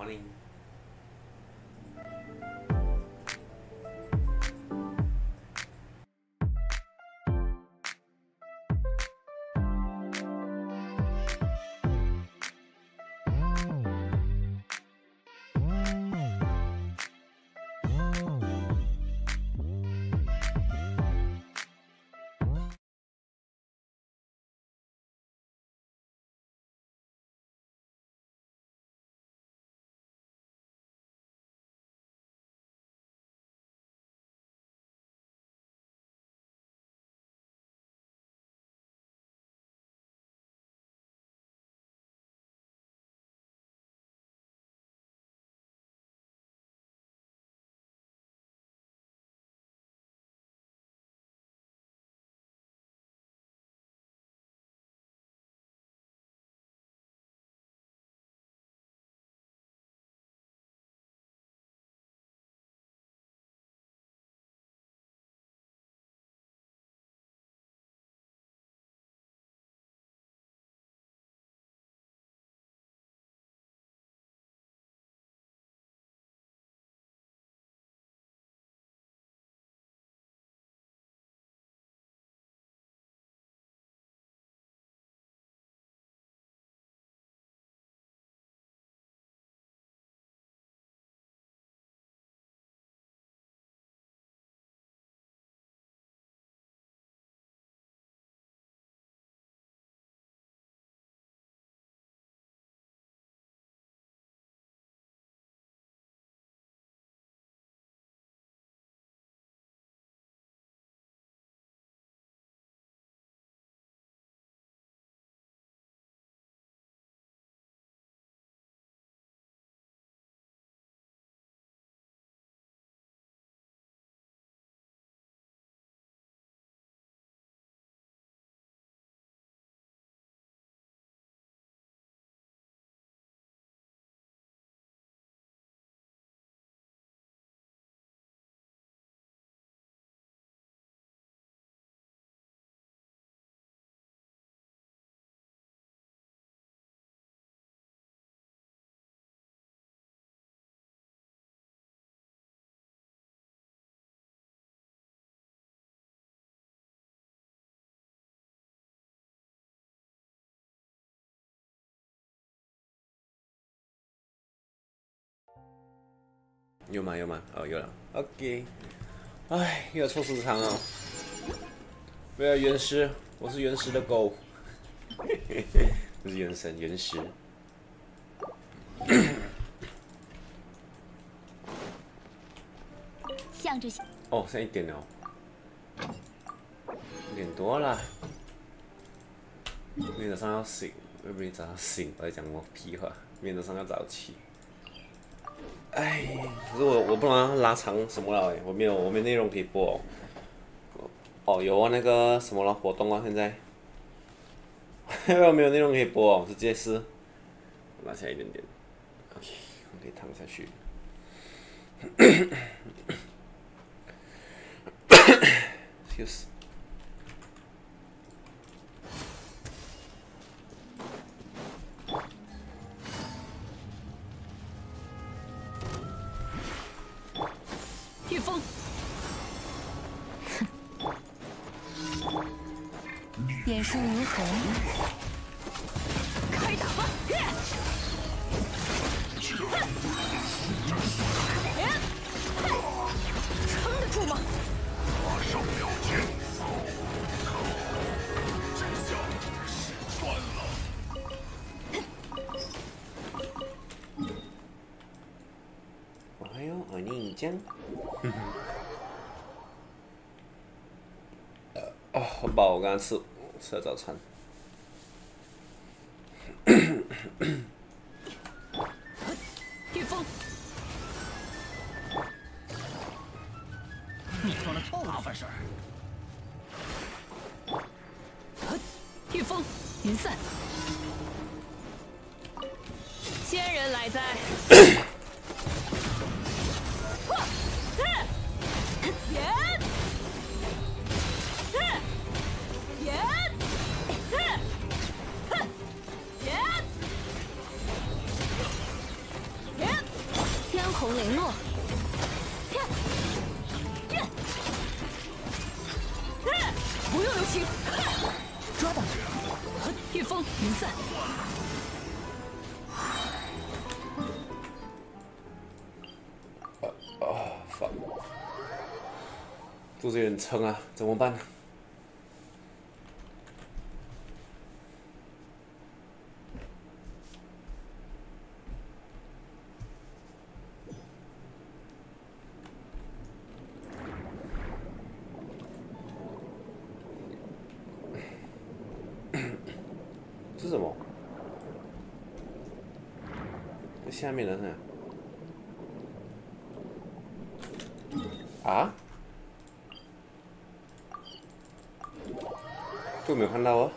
Morning。有吗？有吗？哦，有了。OK。哎，又要抽时长了。不要原石，我是原石的狗。不是原神，原石。向着。哦，剩一点了。一点多了。明天早上要醒，明天早上醒，我在讲我屁话。明天早上要早起。哎，可是我我不能拉长什么了哎，我没有我没内容可以播。哦，有啊，那个什么了活动啊，现在，我 没有内容可以播哦，直接是拉下一点点，OK，我可以躺下去。就哎呦，二宁江。哦，好饱，我刚刚吃。吃了早餐。御风，你做了麻烦事儿。御风，云散，仙人来哉。红雷诺，不用留情，抓到，御风云散。啊，烦！肚子有点撑啊，怎么办？这是什么？这下面的是？啊？就没有看到哦？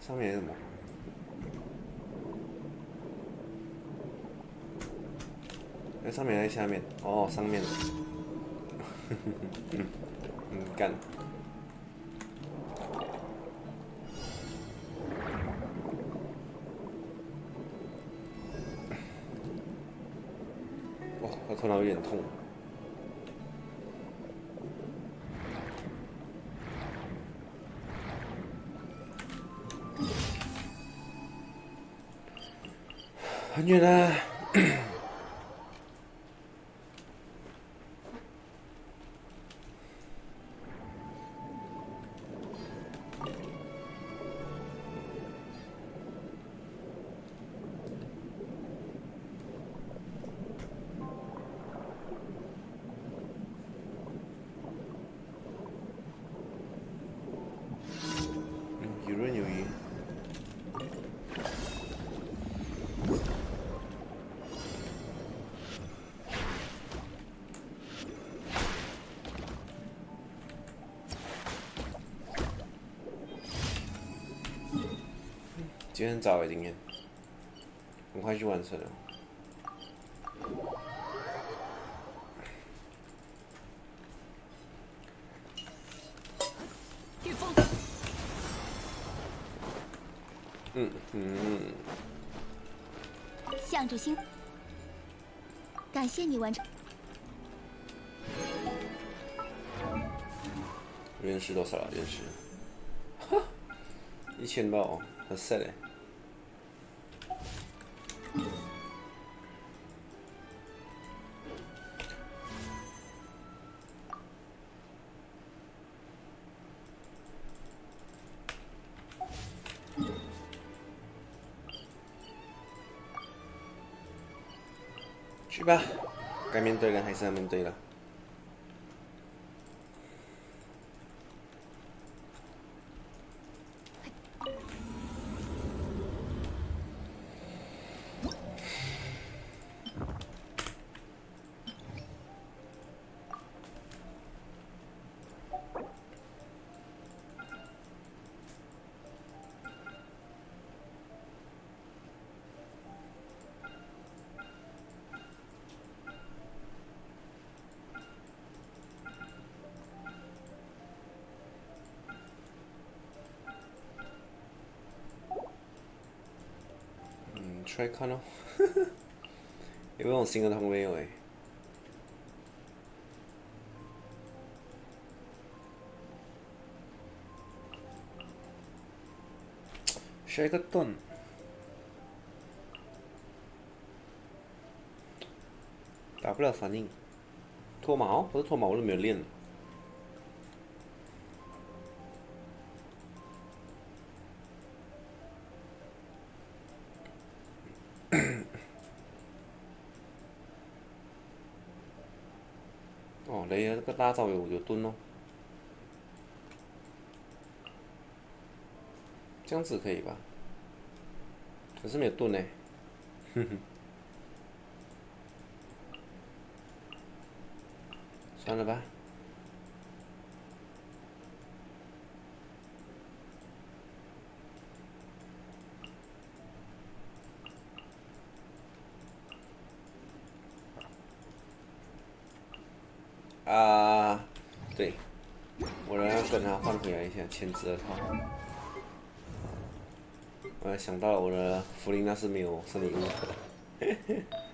上面是什么？那上面还是下面？哦，上面。有点痛。很远啊！今天很早哎，今天很快就完成了。嗯嗯，向着星，感谢你完成。原石多少了？原石，哈，一千八哦，很 sad 哎。吧，该面对的还是要面对的。嗯，try 看咯，有没有新的通没有？诶？下一个盾，打不了反应，脱毛不是脱毛，我都没有练。雷这个大招有有蹲哦，这样子可以吧？可是没有盾呢，哼哼。算了吧。啊，对，我要跟他换回来一下牵制了他我还想到我的芙琳娜是没有森林物。的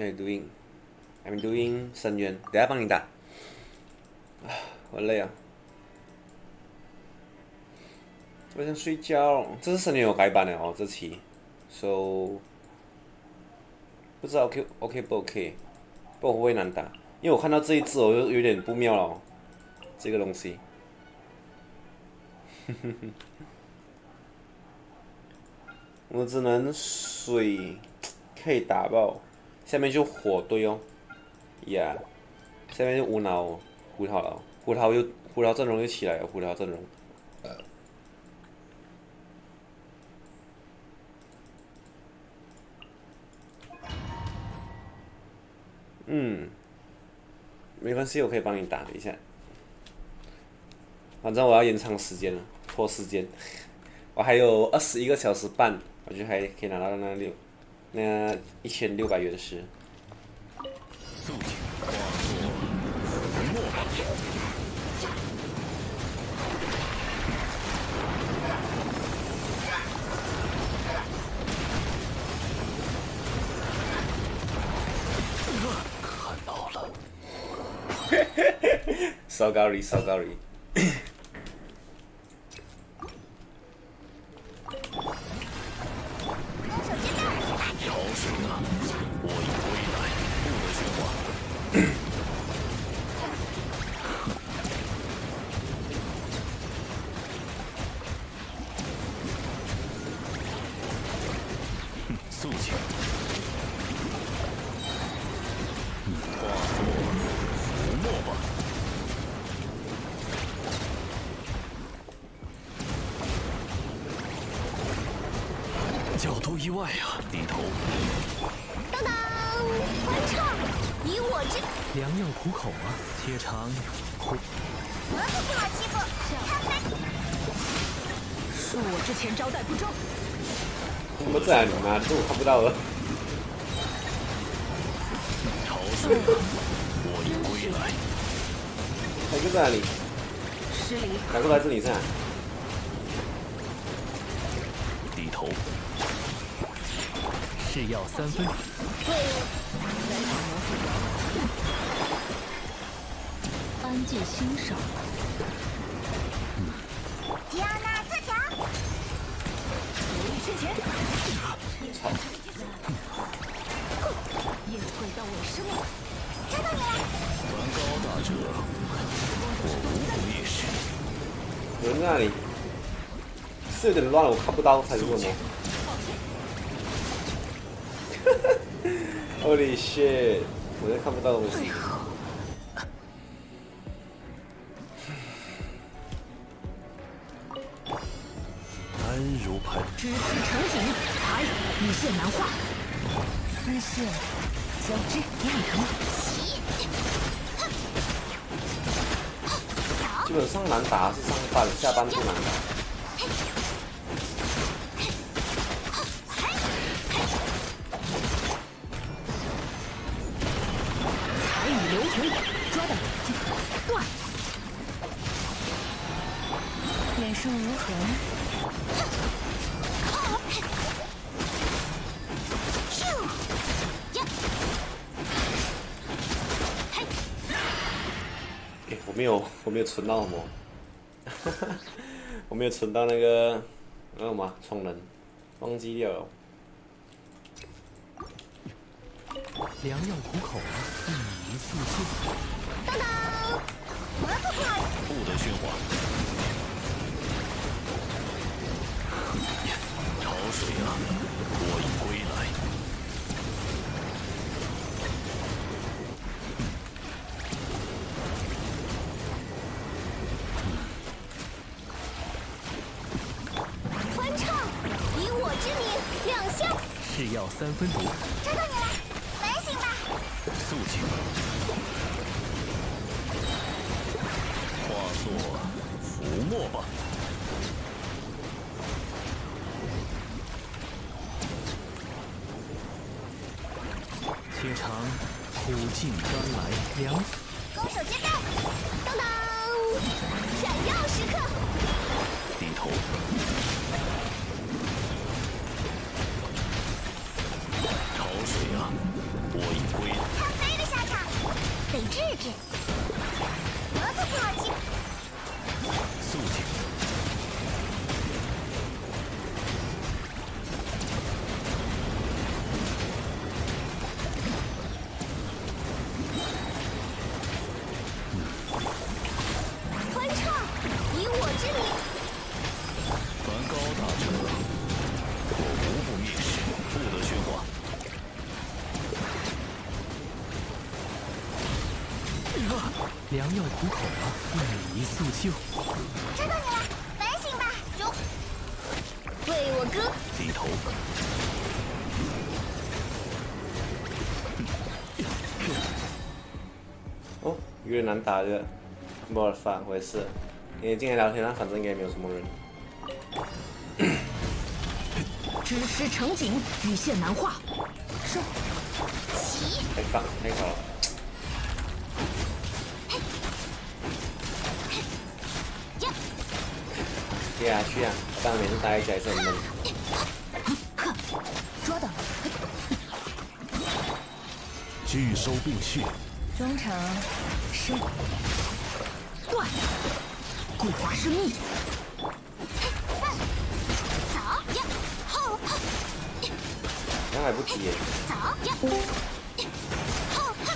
哎，doing。I'm doing 深渊，等下帮你打。啊，我累啊，我想睡觉。这是深渊有改版的哦，这期，so 不知道 OK OK 不 OK，不会不会难打，因为我看到这一只我就有点不妙了，这个东西。我只能水可以打爆，下面就火堆哦。呀，下面就无脑胡桃了，胡桃又胡桃阵容又起来了，胡桃阵容。嗯，没关系，我可以帮你打一下。反正我要延长时间了，拖时间。我还有二十一个小时半，我就还可以拿到那六那一千六百元的。看到了。烧高丽，良药苦口啊，且尝苦。我可不好欺负。开开。恕我之前招待不周。怎么在你妈？这我看不到了。朝圣，我已归来。哪个在里？失礼。哪个来这里噻？低头。是药三分。安静欣赏。迪安娜自强。武力身前。操！宴会到尾声了。抓到你了。蛮高大者，我无不蔑视。人在那里。是有点乱了，我看不到才是什么。Holy shit！我在看不到东西。织丝成景，才羽线难画。丝线交织，亮腾。基本上难打是上半下半不难打。没有存到什么，我没有存到那个那个么充能，忘记掉了。良药苦口啊，一速性。当当，我可不好。不得喧哗。三分毒，找到你了，反省吧。肃静，化作浮沫吧。且尝苦尽甘来，良良药苦口啊，一速救。抓到你了，反省吧，主。为我歌。低头，哦，越南打的，没办法，我也是。因为今天聊天呢，反正应该没有什么人。只识成景，羽线难画。收，起，太棒，太好了。待起来是很闷。捉到了。拒收并蓄，忠诚是断，桂花是蜜。走呀，后哈，这样来不及耶，走呀，后哈，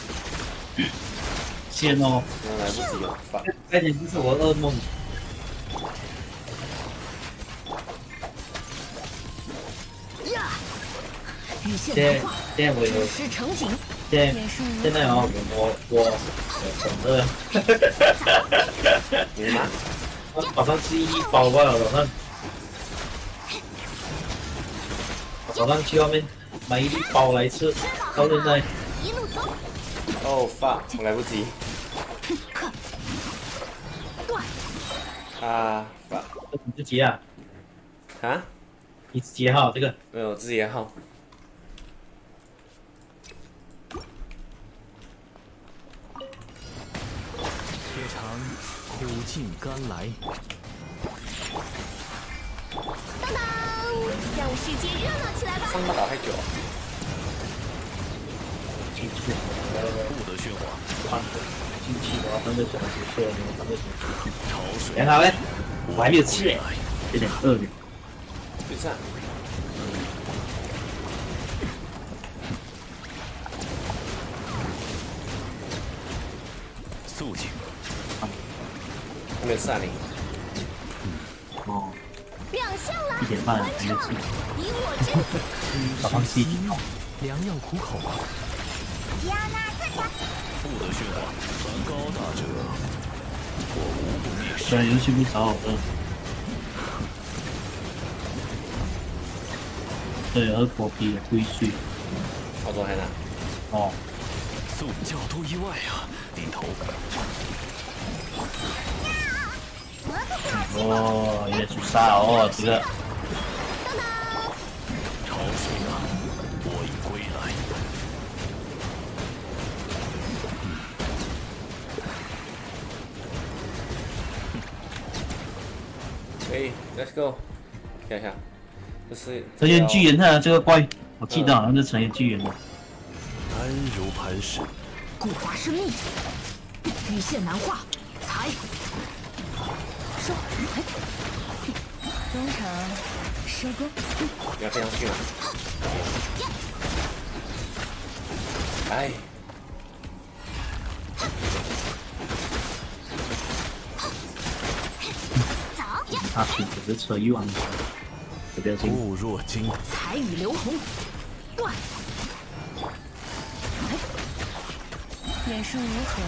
线哦，这样来不及了，fuck 快点，这是我噩梦。现。现在我有现在现在哦，我我我懂得，你妈，我 早上吃一包吧，早上。我早上去外面买一包来吃，到现在一路走。哦 fuck，我来不及。断，啊 fuck 你自己啊，啊，你自己号这个。没有自己的号，尽甘来。当当，让世界热闹起来吧！上把打太久了，进去，不得喧哗。看进去的话，三个小时睡了，三个小时。潮水嘞，我还没有吃嘞，有点饿了。就这样。肃静，还没有吃啊你？哦，亮相了，一点半还没吃，以我之名。早上七点。良药苦口啊，迪亚娜自强，不得喧哗。凡高大者，我无不蔑视。虽然游戏不找我的，对，而果皮的龟碎。澳洲海南，哦，速教多意外啊！低头。哦，也出杀哦，这个潮水啊，我已归来。可以，Let's go，看一下，这是成员巨人啊，这个怪，我记得好像是成员巨人的。安如磐石，桂花是蜜，羽线难画。裁，忠诚收工。不要飞上去了。哎，他体只是车欲望，不要紧。固若金彩雨流红，断。眼瞬无痕，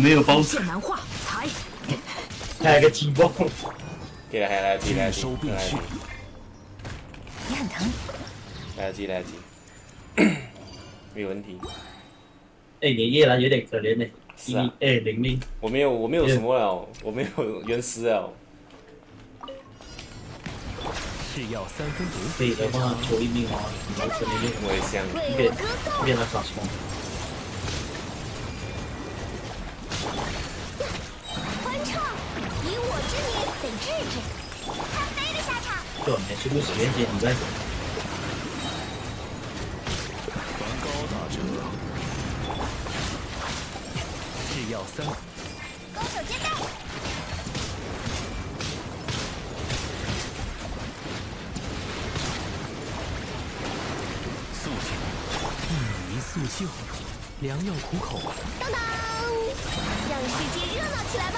没有成景没有包羽线难化，裁。还有一个金棒，给来来记来尽记收并蓄，也很疼。来记来记，没有问题。哎，你叶兰有点可怜呢，一是啊。二零零，我没有我没有什么了，我没有原石了。是药三分毒，可以的话求一命啊，你要求一命，我也想，为我歌颂，变得耍冲，对，没去不时间节你在梵高打折，制药三高手接待。肃静，一迷速救，良药苦口。当当，让世界热闹起来吧！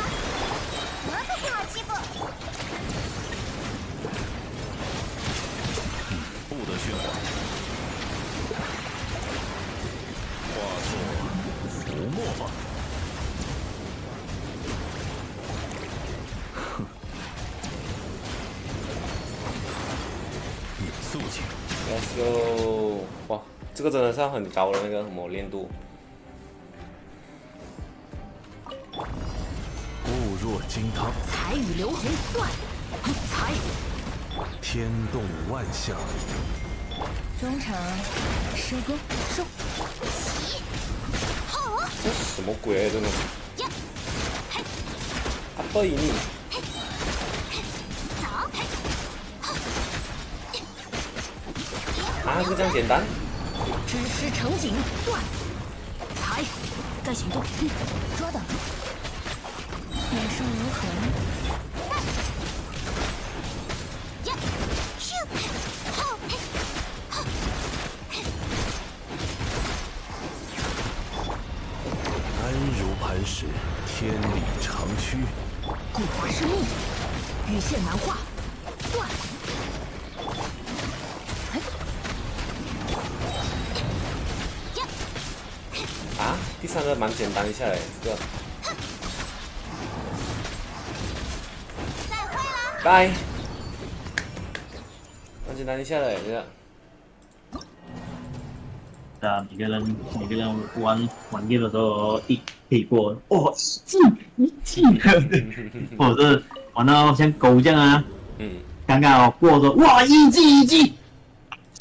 沫吧。哼，肃静，Let's go！哇，这个真的是很高的那个什么练度。固若金汤，彩雨流红，断。裁。天动万象，中场收工收。什么鬼啊？真的，呀，嘿，他背你，走，啊，就这样简单？只是成景，断。裁。该行动。抓到。脸上无痕。天理长驱。固华生命，羽线难化，断。啊，第三个蛮简单一下来，这个再会了。拜，蛮简单一下来，这个啊，每个人每个人玩玩 game 的时候一可以过，哦，一记一记，或者是玩到像狗这样啊，嗯，刚刚哦过说哇一记一记，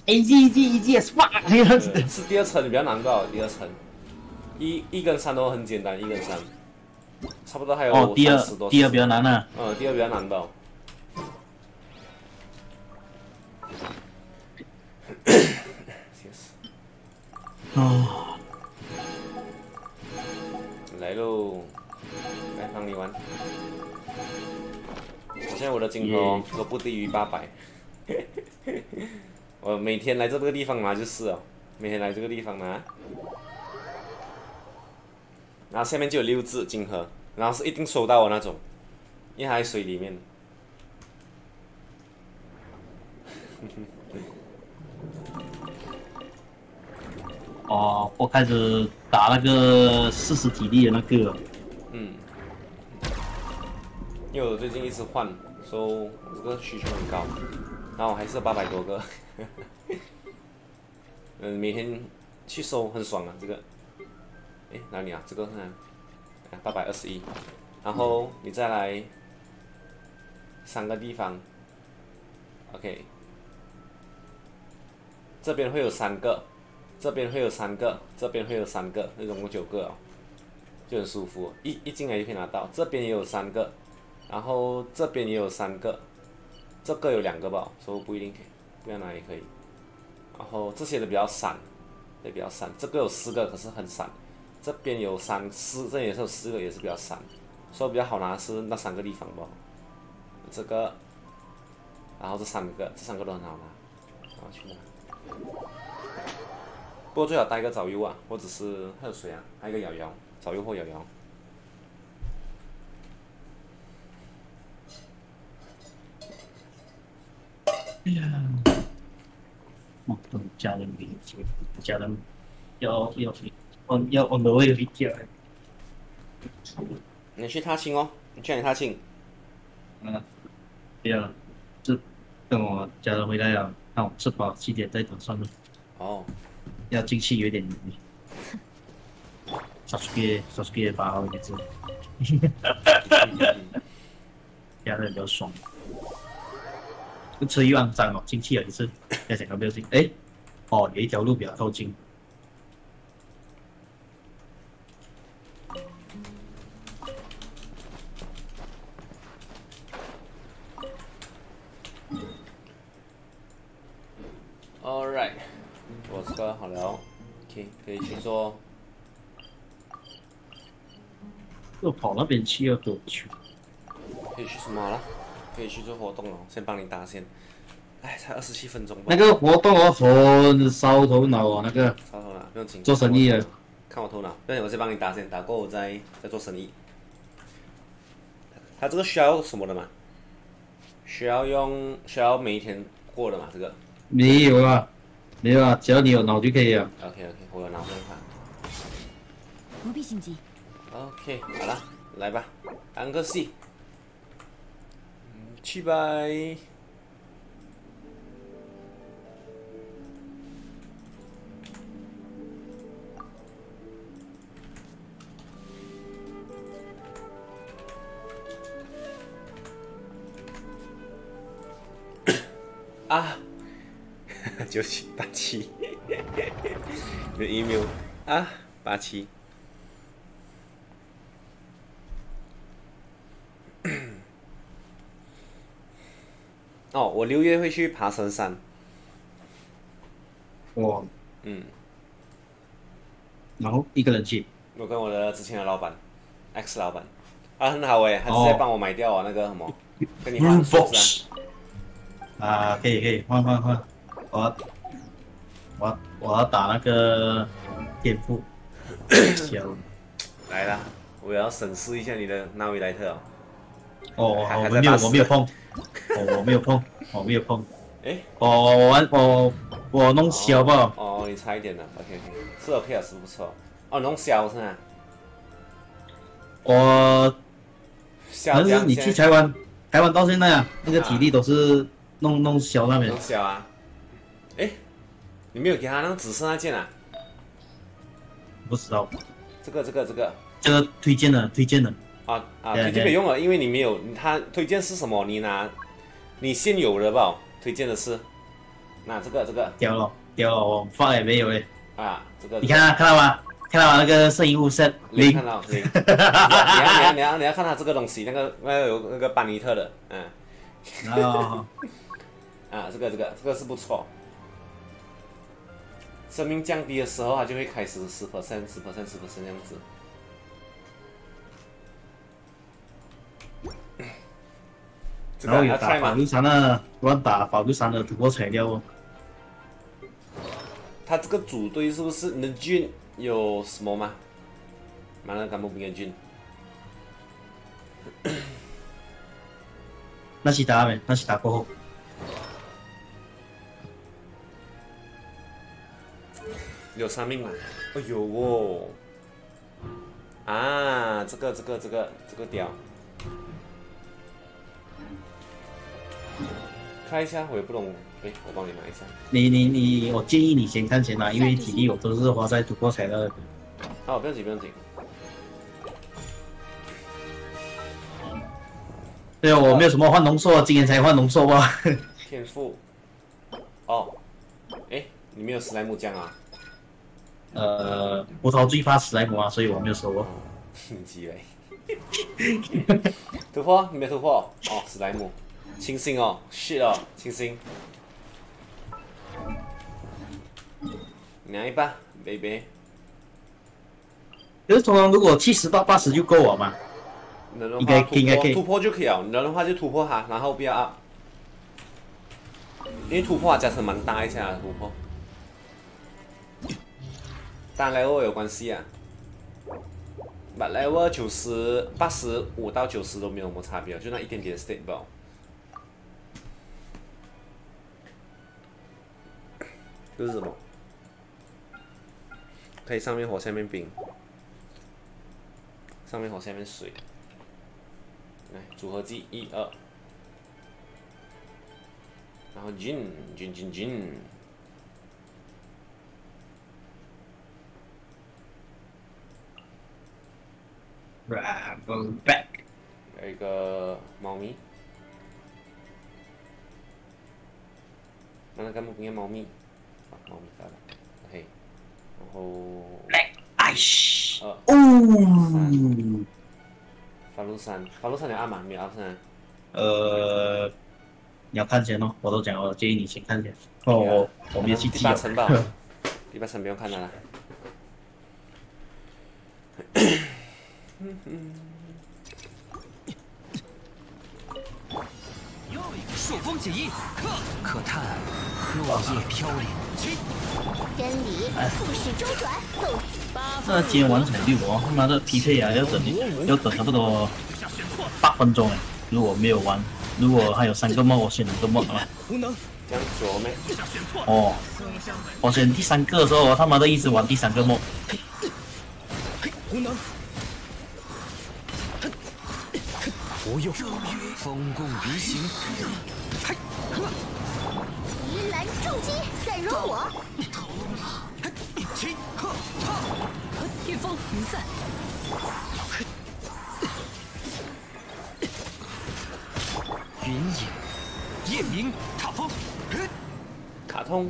一记一记一记，fuck，是第二层比较难过？第二层，一一跟三都很简单，一跟三，差不多还有哦，第二第二比较难啊，嗯，第二比较难吧？金额哦都不低于八百，我每天来这个地方拿就是哦，每天来这个地方拿。然后下面就有六只金盒，然后是一定收到的那种，因为还在水里面。哦，我开始打那个四十体力的那个，嗯，因为我最近一直换，所以这个需求很高，然后还是八百多个，嗯，每天去收很爽啊，这个，哎哪里啊？这个是八百二十一，然后你再来三个地方，OK，这边会有三个，这边会有三个，这边会有三个，那总共九个哦，就很舒服，一一进来就可以拿到，这边也有三个，然后这边也有三个，这个有两个吧，所以不一定可以，不要拿也可以，然后这些的比较散，也比较散，这个有四个，可是很散。这边有三四，这也是有四个，也是比较散，所以比较好拿是那三个地方吧。这个，然后这三个，这三个都很好拿，然后去拿。不过最好带一个早柚啊，或者是还有谁啊？还有一个瑶瑶，早柚或瑶瑶。哎呀，哦，等家人理解，家人要要 on 要 on the way 理解。你去踏青哦，你去哪里踏青？嗯，不要了，就等我家人回来了，那我吃饱七点再打算了。哦，要进去有点难。少出给少出给八号一点子，家人比较爽。就吃一万张哦，进去了一次，要想要不要进？哎，哦，有一条路比较靠近。All right，我这个好了，OK，可以去做。又跑那边去要多久？可以去什么了？可以去做活动了，先帮你打先。哎，才二十七分钟吧。那个活动哦，很烧头脑哦，那个烧头脑，不用紧。做生意的，看我头脑，不行，我先帮你打先，打过我再再做生意。他这个需要什么的嘛？需要用需要每一天过的嘛？这个没有啊，没有啊，只要你有脑就可以了。OK OK，我有脑不用看。不必心急。OK，好了，来吧，安个戏。去吧。啊，九 七八七，你的 email 啊，八七。哦，我六月会去爬神山，我，嗯，然后一个人去，我跟我的之前的老板，X 老板，啊很好诶，他直接帮我买掉啊那个什么，跟你换 Box 啊，可以可以换换换，我我我要打那个天赋，小啊，来啦，我要审视一下你的纳维莱特哦，哦，还我没有还在打我没有碰，哦我没有碰，我没有碰，诶，我我玩我我弄小不好？哦，你差一点了，OK OK，是 OK 啊，是不错，哦，弄小是吧？我小反正是你去台湾，台湾到现在啊，那个体力都是弄弄小那边。弄，小啊，诶，你没有给他那个紫色那件啊？不知道，这个这个这个。这个推荐的推荐的，啊啊，推荐没用了，因为你没有，他推荐是什么？你拿你现有的吧，推荐的是那这个这个掉了掉了，我放也没有诶，啊，这个你看啊看到吗？看到吗？那个摄影物零没看到 零，你要你要你要你要看他这个东西，那个那个有那个班尼特的，嗯啊，啊，这个这个这个是不错。生命降低的时候，它就会开始十 percent 十 percent 十 percent 这样子。然后有打？法律山的，乱打法律山的突破材料哦。他这个组队是不是你的军有什么吗？马上干部兵的军 那是打没？那是打过后，有三命吗？哎呦哦！啊，这个这个这个这个屌，看一下，我也不懂，哎，我帮你拿一下。你你你，我建议你先看先拿，因为体力我都是花在突破材料的。哦，不用急不用急。对啊，我没有什么换龙兽，今天才换龙兽啊。天赋。哦，哎，你没有史莱姆酱啊？呃，葡萄最怕史莱姆啊，所以我没有收哦。你鸡嘞！突破？你没突破？哦，史莱姆，清新哦，shit 哦，清新。拿一把，baby。可是通常如果七十到八十就够了嘛？能的应该话突应该可以破突破就可以了，能的话就突破它，然后不要 up。因为突破加成蛮大一下的突破，当 level 有关系啊。把 level 九十八十五到九十都没有什么差别，就那一点点 state 这是什么？可以上面火，下面冰。上面火，下面水。来，组合技一二，然后进进进进，Bravo back，还有一个猫咪，那个应该猫咪，啊，猫咪在了，OK，然后哎嘘，二哦，法路山，法路山你按吗？没有。呃，你要看先咯，我都讲了，我建议你先看先。哦，我我没有去第记哦。八层吧，第八层不用看了啦。朔风解翼，可叹落叶飘零。真理复始周转，走那今天玩彩绿哦，他妈的匹配啊，要等要等差不多八分钟哎。如果没有玩，如果还有三个梦，我选两个梦啊。无能，这样久没？哦，我选第三个的时候，我他妈的一直玩第三个梦。无能。不用，风共鱼行，疑蓝重击，再容我。起，御风云散，云影，夜明，踏风，卡通，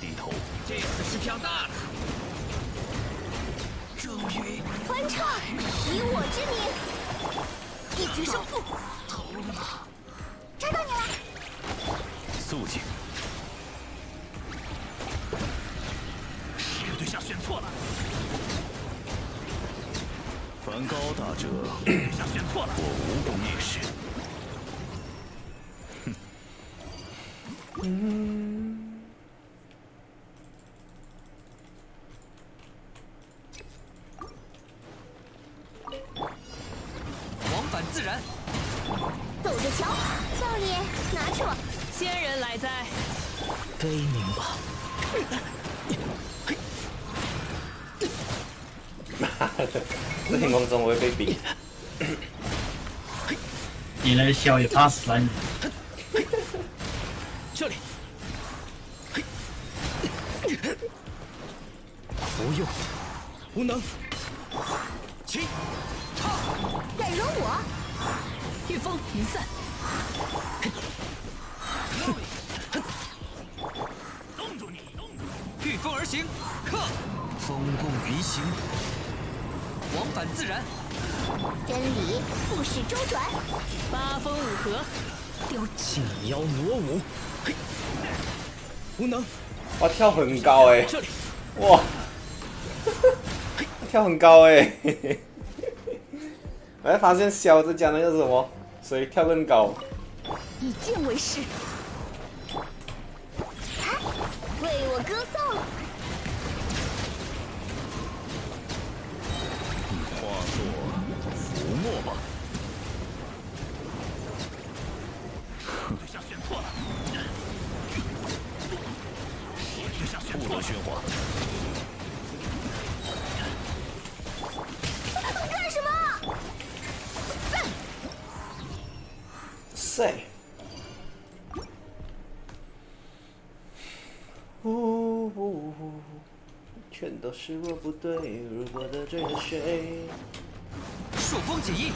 低头，这次是飘大了。终于，欢唱，之名，一决胜负。抓到你了！肃静，这个对象选错了，凡高大者，对象选错了。我无不灭世。往你来笑也怕死了。你跳很高哎、哇，跳很高哎、我还发现肖子讲那个什么，谁跳更高？以剑为誓。塞。呼呼呼，全都是我不对，如果得罪了谁？朔风解印，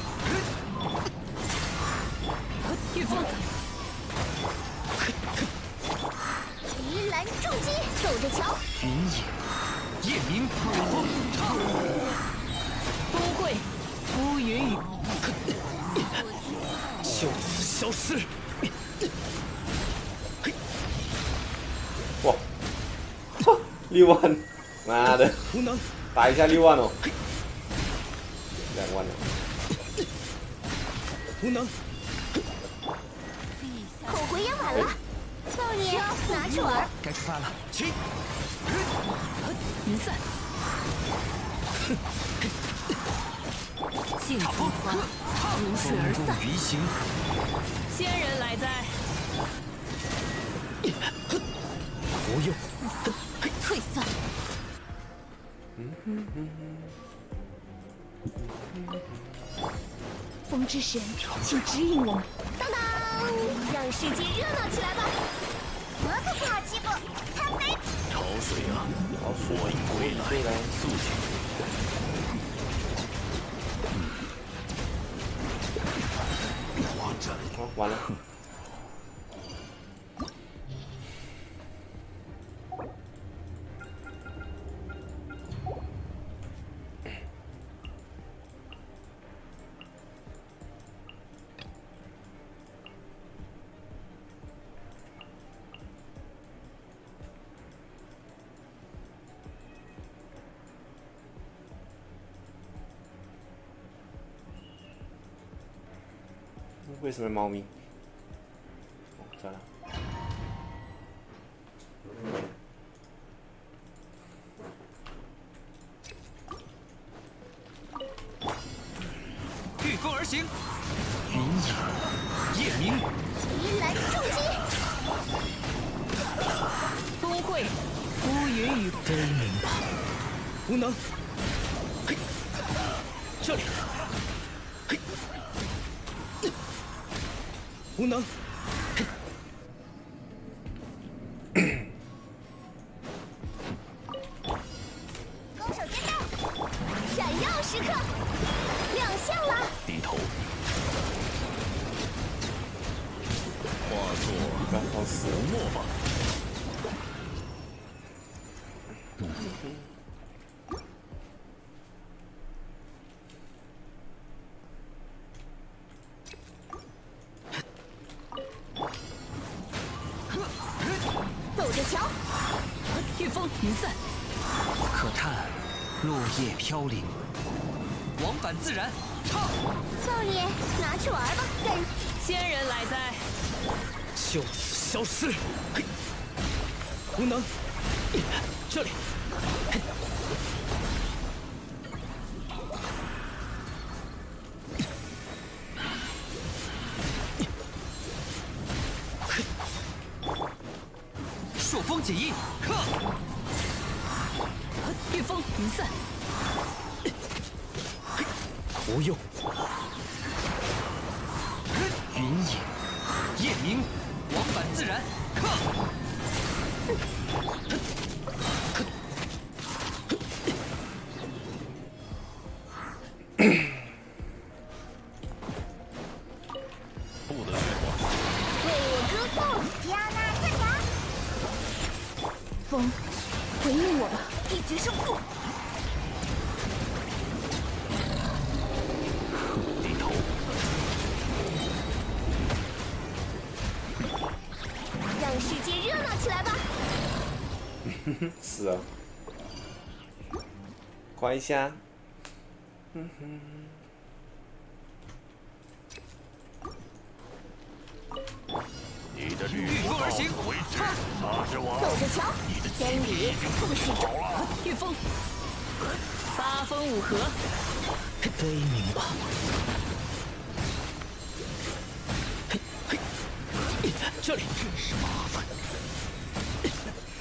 御风，鱼篮重击，走着瞧。云影，夜明，风唱，风会，乌云雨，消失。哇，操，六万，妈的，无能，打一下六万哦，两万了。无能，后悔也晚了。少爷，拿去玩。该出发了。起，云散，剑风华，如水而散。风动鱼行，仙人来哉，不用。退散。风之神，请指引我们。当当，让世界热闹起来吧！我可不好欺负，他没潮水啊，我已归来，归来，速去。哦，完了。为什么猫咪？哦，算了。御风而行，云影，夜明，鱼篮重击，风会，乌云与，悲鸣吧。无能，嘿，这里，无让世界热闹起来吧！是啊，快一下！你的绿御风而行，为止，那是我。走着瞧，千里共是肘。御风，八风五合，悲鸣吧。这里。真是麻烦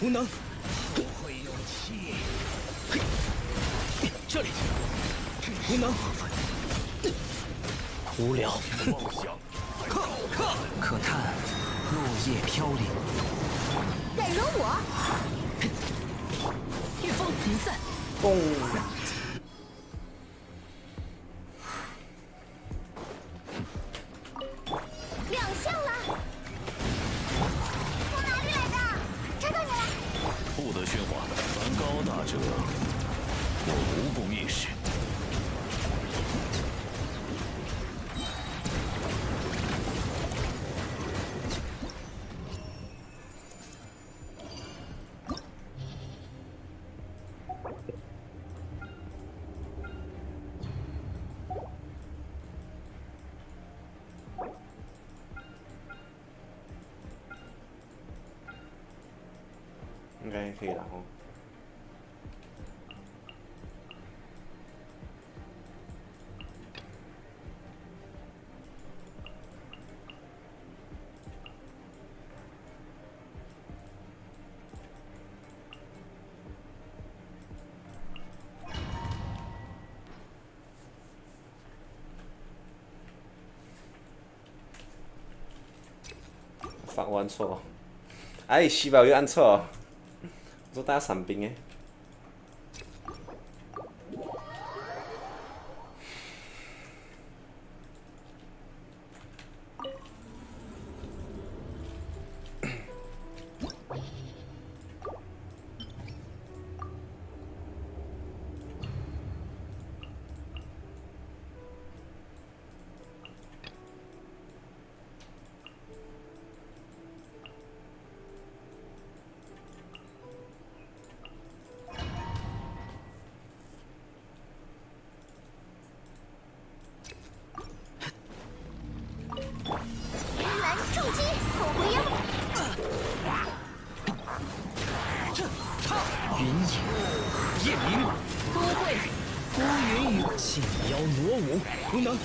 无能。我会用气这里。无能无聊可叹落叶飘零敢惹我御风云散我按错了，哎，细胞又按错了，这打啥兵呢？龙能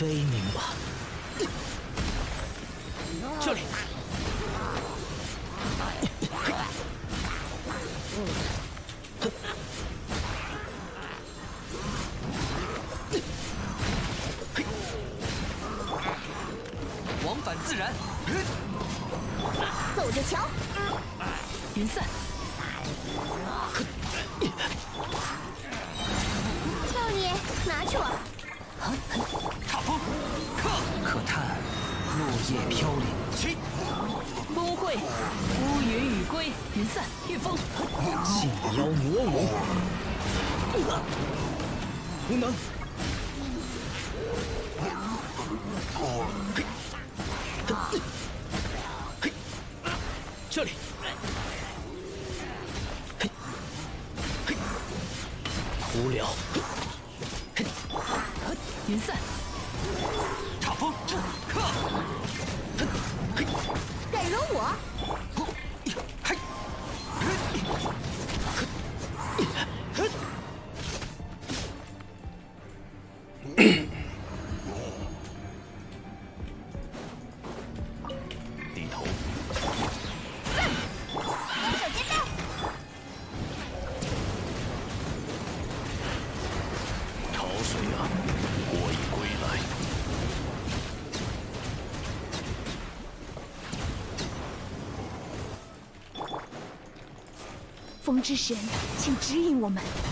pay me. 云散。踏风。破浪嘿嘿我。之神请指引我们。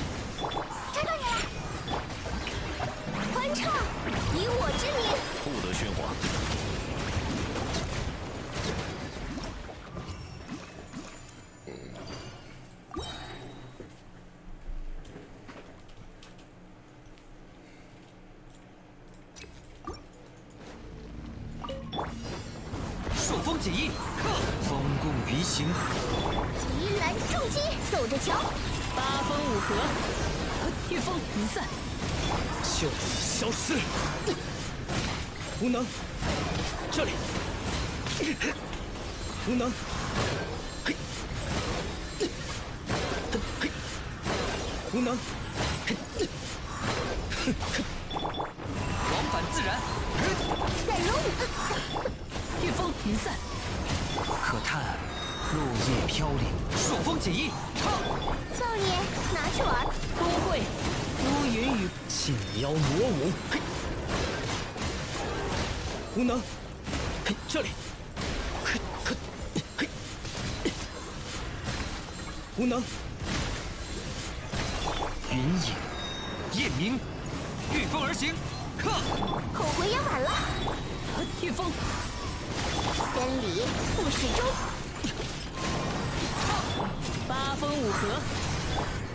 就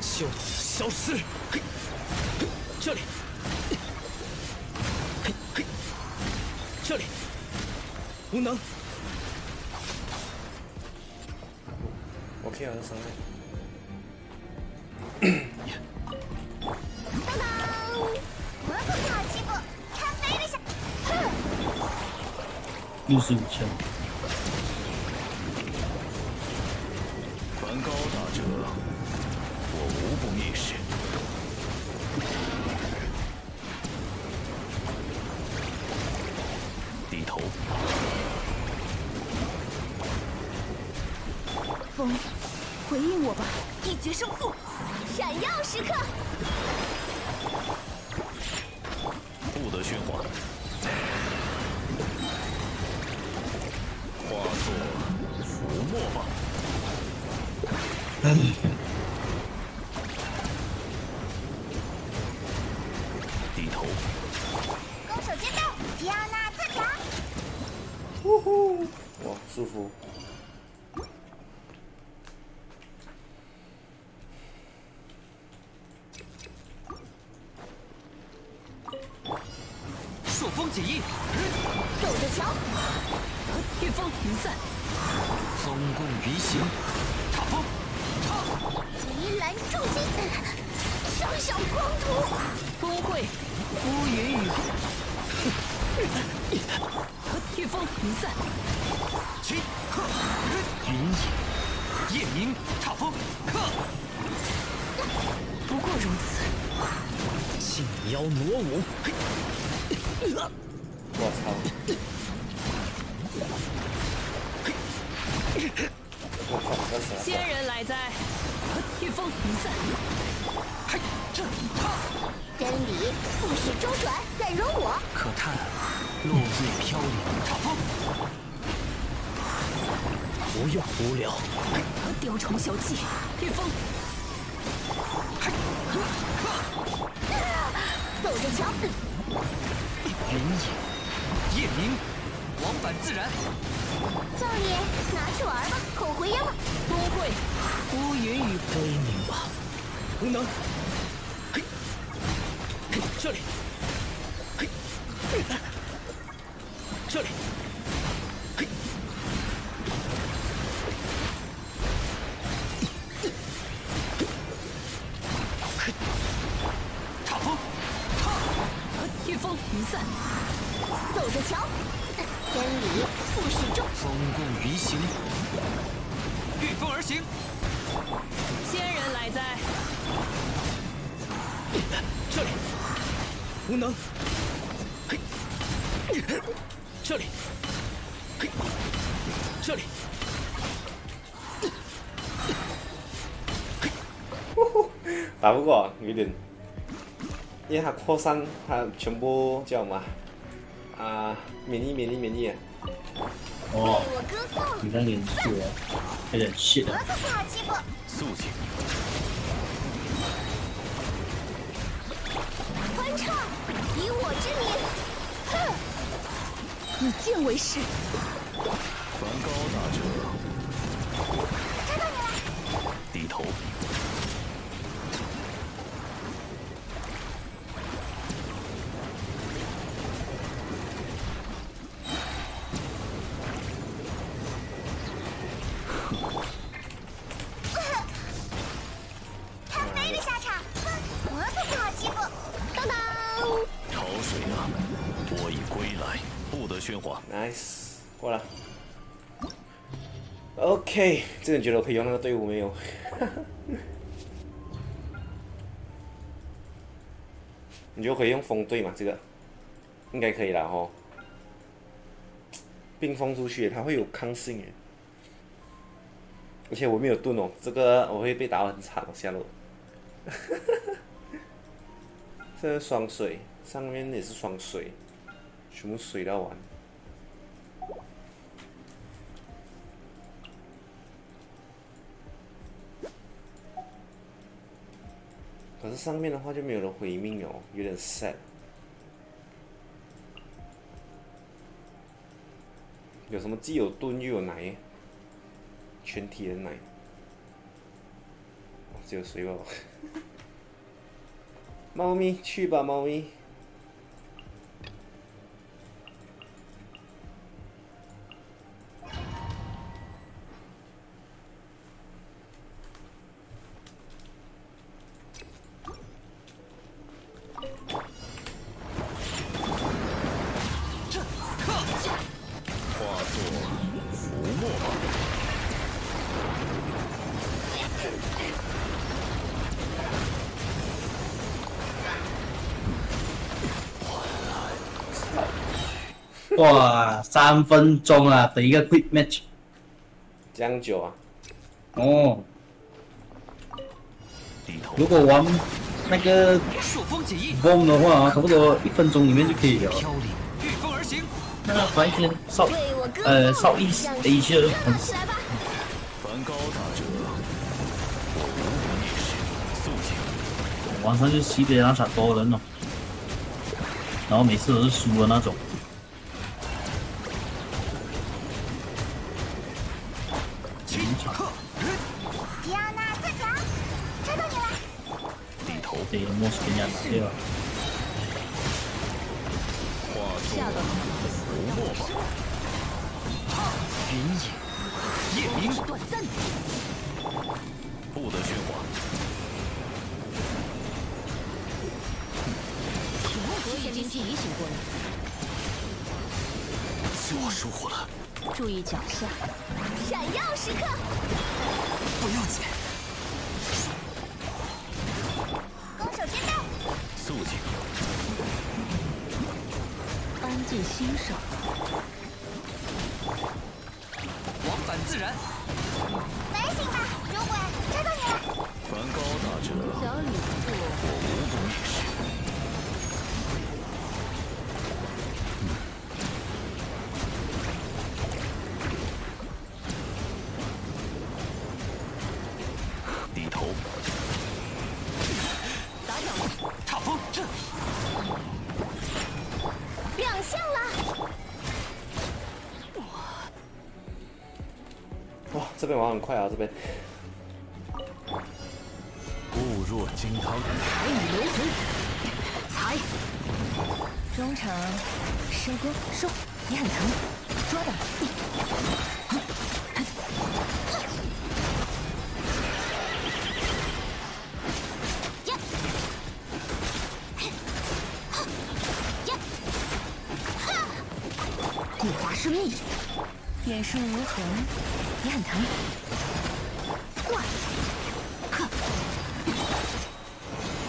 此消失这里。这里无能。我可以有人不好欺负他没得下哼。六十五千。不要无聊。雕虫小技，御风。走着瞧。云隐，夜明，往返自然。造孽，拿去玩吧，口回烟吧。不会，乌云与飞鸣吧。无能。嘿，嘿，这里。打不过，有点，因为他扩散，他全部叫嘛，啊，免疫，免疫，免疫！哦，你的脸是，有点气的！儿子不好欺负。宽敞，以我之名，哼！以剑为师。高大者。真你觉得我可以用那个队伍没有？你就可以用风队嘛，这个应该可以啦吼。冰封出去，它会有抗性诶，而且我没有盾哦，这个我会被打得很惨，下路。这是双水，上面也是双水，全部水到完。是上面的话就没有人回命哦，有点 sad。有什么既有盾又有奶，全体人奶，只有水果。猫咪去吧，猫咪。三分钟啊的一个 quick match 这样久啊？哦。如果玩那个朔风解翼，bomb 的话，差不多一分钟里面就可以了。飘零，御风而行。那个白天少呃少一些很来吧，凡高大者，我无不灭世。肃静，晚上就西北那场多人哦，然后每次都是输的那种。我已经提醒过你，是我疏忽了，注意脚下。闪耀时刻，不要紧。攻守兼备，肃静，安静欣赏，这边玩很快啊，这边。固若金汤，财与流回，财。中场收工收，你很疼，抓的。古华生密，远树无痕，也很疼。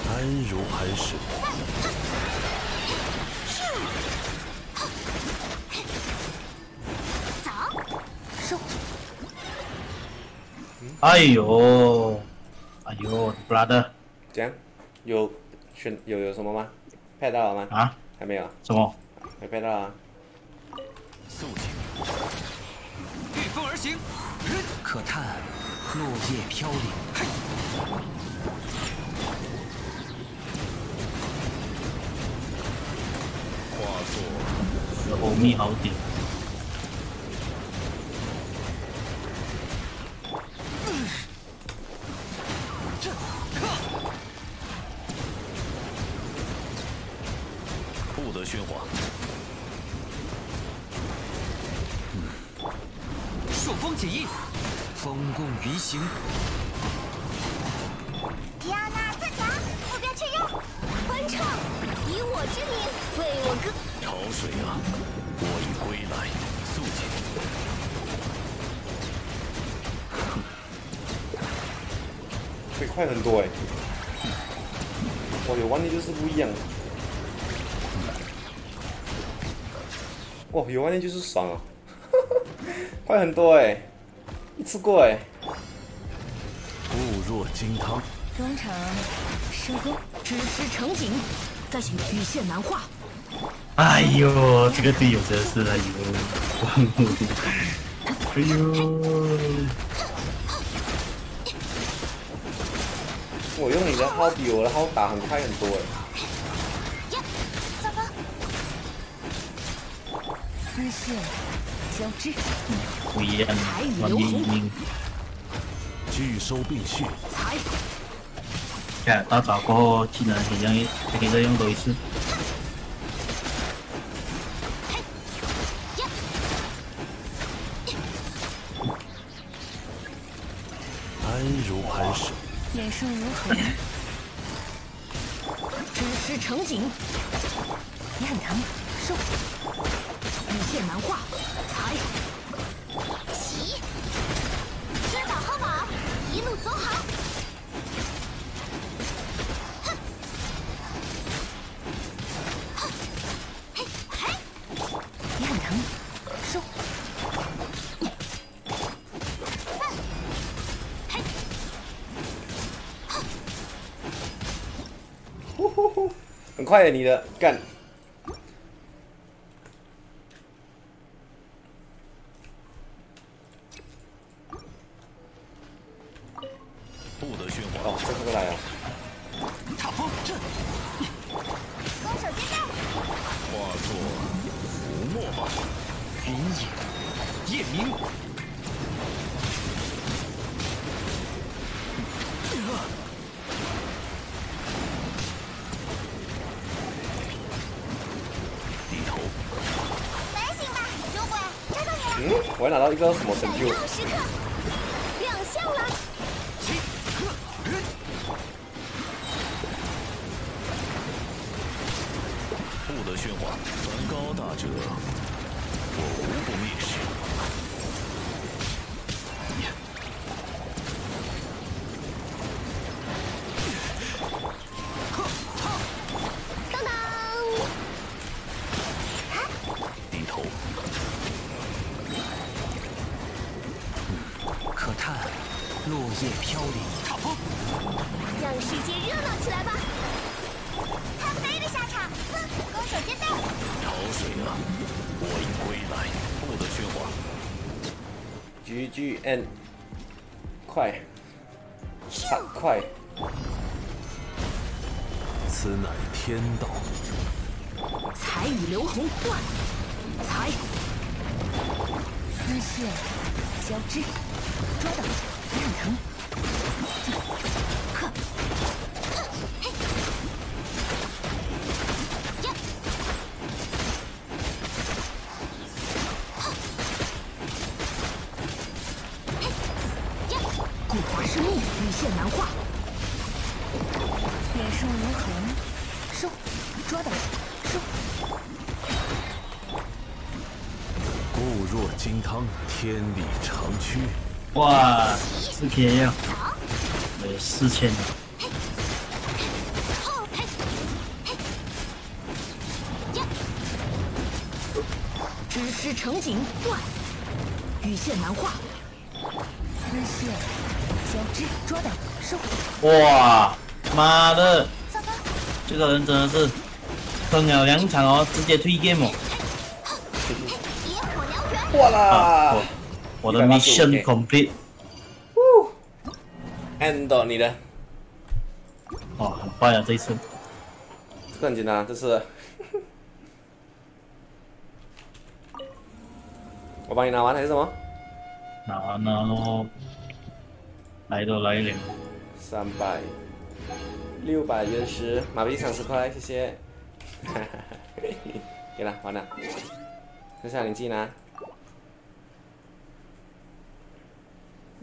安如磐石。收。哎呦，哎呦，brother 这样有选有有什么吗？拍到了吗？啊，还没有啊，什么？没拍到啊。可叹落叶飘零。嘿，化作欧米好点，这，不得喧哗。朔风解翼，风共云行。迪奥娜自强，目标确认。欢畅，以我之名，为我歌。潮水啊，我已归来。肃静。会快很多哎！哇，有弯练就是不一样。哇，有弯练就是爽啊！快很多哎！次过哎。固若金汤。中场收工，只是成景，再请曲线难化。哎呦，这个队友真是哎呦，哎呦，我用你的号比我的号打很快很多哎。糟糕，丝线交织，不一样，王一鸣，拒收并蓄。财看大招过后技能可以用一，可以再用多一次。安如磐石。眼生如何？只是成景，你很疼，收。坏了你的干。我还拿到一个什么成就？哇，四 K 呀，呃，四千，后嘿，嘿，呀，只是成景断，羽线难化。丝线交织，抓到，收。哇，妈的，这个人真的是坑了两场哦，直接退 game 哦。野火燎原。哇啊，啦我！我的 mission complete，end 你的，哦，很快啊这一次。这个很简单，这是 我帮你拿完还是什么？拿完了咯，来都来了，三百，六百原石，马币三十块，谢谢。给了，完了，剩下你自己拿。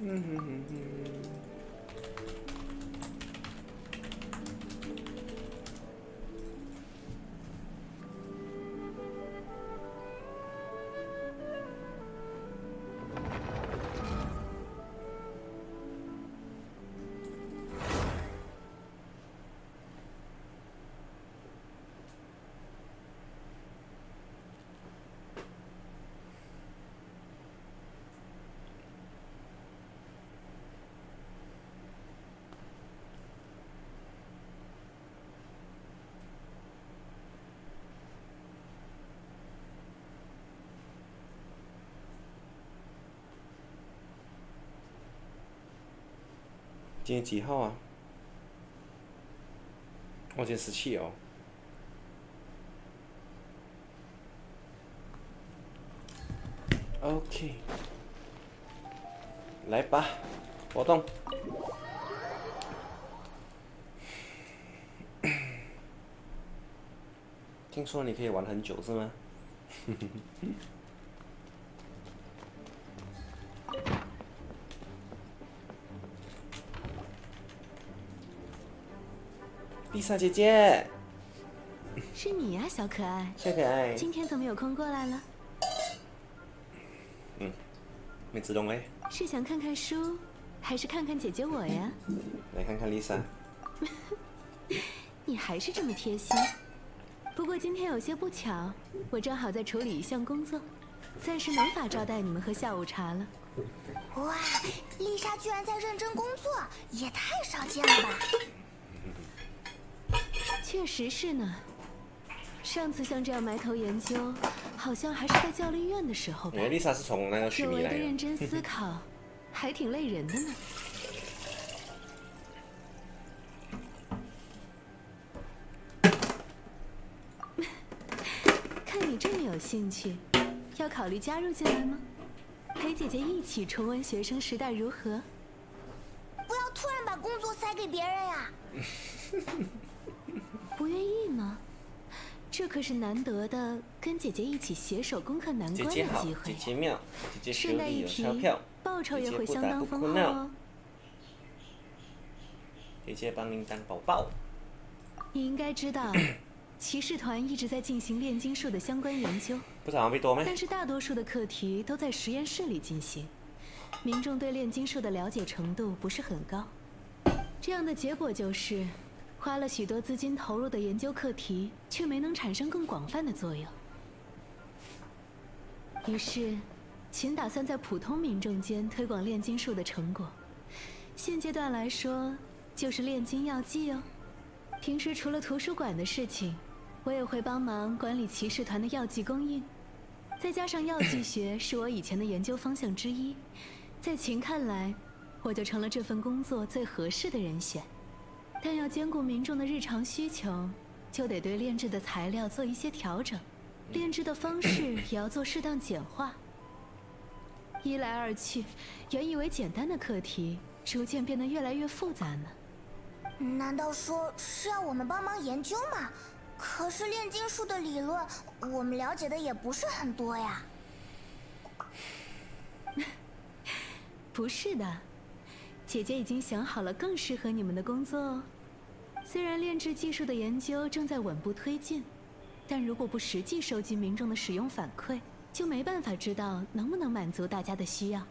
嗯今天几号啊？我今天十七哦。OK，来吧，活动。听说你可以玩很久是吗？丽莎姐姐，是你呀、小可爱。小可爱，今天怎么有空过来了？嗯没自动哎，是想看看书，还是看看姐姐我呀？来看看丽莎。你还是这么贴心。不过今天有些不巧，我正好在处理一项工作，暂时没法招待你们喝下午茶了。哇，丽莎居然在认真工作，也太少见了吧！确实是呢。上次像这样埋头研究，好像还是在教练院的时候吧因。为丽莎是从那个虚久拟来的，违的认真思考，还挺累人的呢。看你这么有兴趣，要考虑加入进来吗？陪姐姐一起重温学生时代如何？不要突然把工作塞给别人呀！不愿意吗？这可是难得的跟姐姐一起携手攻克难关姐姐好的机，会姐。姐妙，姐姐手顺带一里有提钞票，，报酬姐姐也会相当丰厚哦。姐姐帮您当宝宝。你应该知道，骑士团一直在进行炼金术的相关研究，不是多咩？但是大多数的课题都在实验室里进行，民众对炼金术的了解程度不是很高。这样的结果就是，花了许多资金投入的研究课题，却没能产生更广泛的作用。于是，秦打算在普通民众间推广炼金术的成果。现阶段来说，就是炼金药剂哦。平时除了图书馆的事情，我也会帮忙管理骑士团的药剂供应。再加上药剂学是我以前的研究方向之一，在秦看来，我就成了这份工作最合适的人选。但要兼顾民众的日常需求，就得对炼制的材料做一些调整，炼制的方式 也要做适当简化。一来二去，原以为简单的课题，逐渐变得越来越复杂呢。难道说是要我们帮忙研究吗？可是炼金术的理论，我们了解的也不是很多呀。不是的，姐姐已经想好了更适合你们的工作哦。虽然炼制技术的研究正在稳步推进，但如果不实际收集民众的使用反馈，就没办法知道能不能满足大家的需要。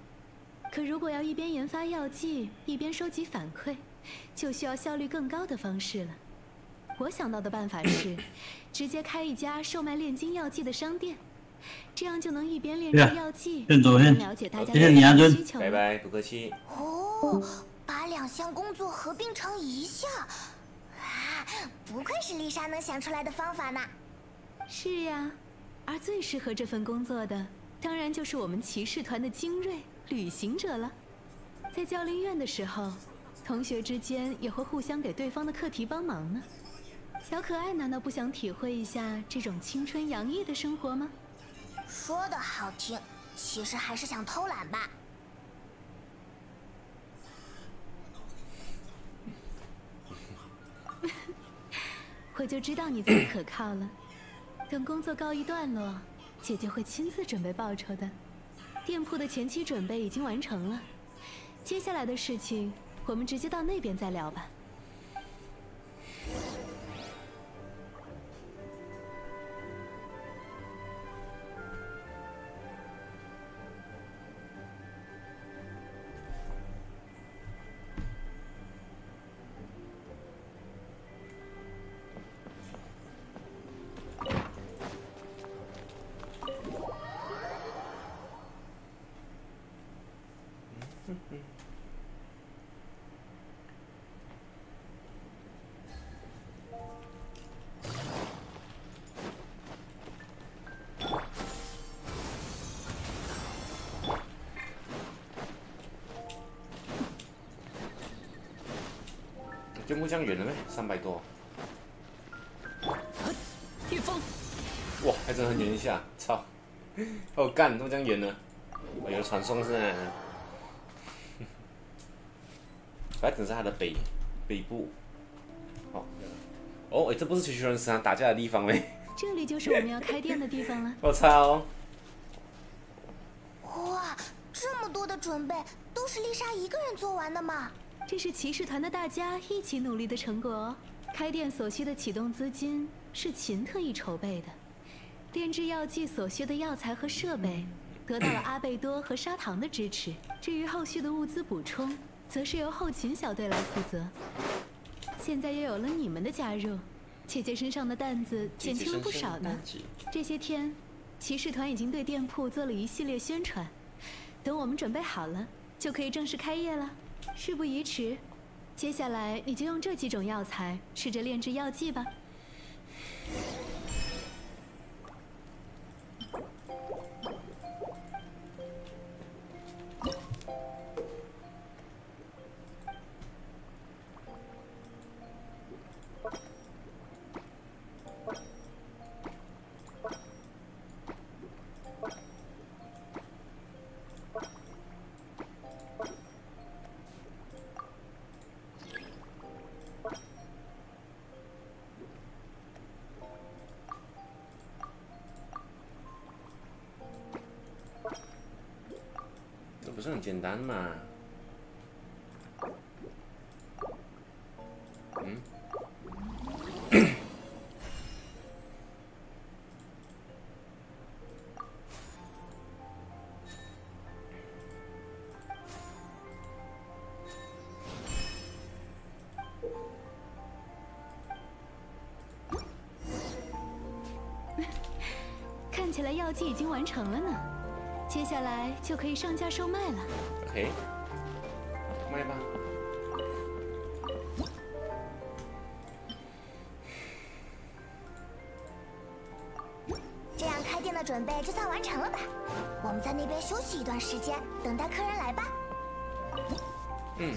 可如果要一边研发药剂，一边收集反馈，就需要效率更高的方式了。我想到的办法是，直接开一家售卖炼金药剂的商店，这样就能一边练制对啊药剂，郑主任一边了解大家谢谢的需求。拜拜，不客气。哦，把两项工作合并成一项，啊，不愧是丽莎能想出来的方法呢。是呀，而最适合这份工作的，当然就是我们骑士团的精锐旅行者了。在教练院的时候，同学之间也会互相给对方的课题帮忙呢。小可爱难道不想体会一下这种青春洋溢的生活吗？说的好听，其实还是想偷懒吧。我就知道你最可靠了。等工作告一段落，姐姐会亲自准备报酬的。店铺的前期准备已经完成了，接下来的事情我们直接到那边再聊吧。就木这样远了咩？三百多，御风，哇，还真的很远一下，操！哦干，都这样远了，我有传送是吗？反正是它的北北部。哦，哦，哎，这不是球球人山打架的地方嘞！这里就是我们要开店的地方了。我操！哇，这么多的准备都是丽莎一个人做完的吗？这是骑士团的大家一起努力的成果哦。开店所需的启动资金是秦特意筹备的，炼制药剂所需的药材和设备得到了阿贝多和砂糖的支持。至于后续的物资补充，则是由后勤小队来负责。现在又有了你们的加入，姐姐身上的担子减轻了不少呢。这些天，骑士团已经对店铺做了一系列宣传，等我们准备好了，就可以正式开业了。事不宜迟，接下来你就用这几种药材试着炼制药剂吧。简单嘛？看起来药剂已经完成了呢，接下来就可以上架售卖了。OK，卖吧。这样开店的准备就算完成了吧？我们在那边休息一段时间，等待客人来吧。嗯。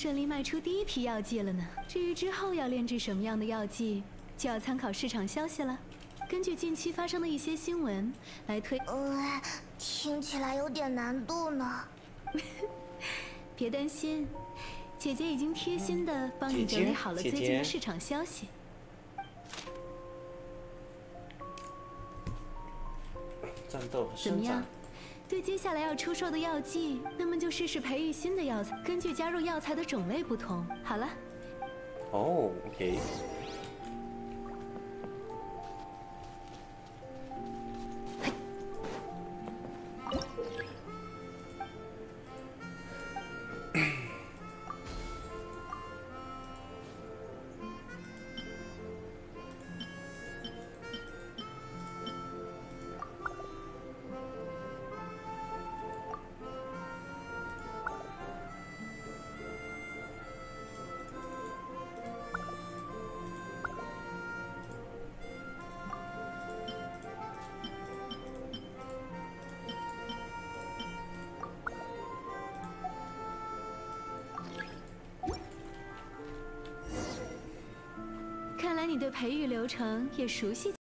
顺利卖出第一批药剂了呢。至于之后要炼制什么样的药剂，就要参考市场消息了。根据近期发生的一些新闻来推，呃，听起来有点难度呢。别担心，姐姐已经贴心的帮你整理好了最近的市场消息。战斗怎么样？对接下来要出售的药剂，那么就试试培育新的药材，根据加入药材的种类不同。好了，哦，OK。城也熟悉。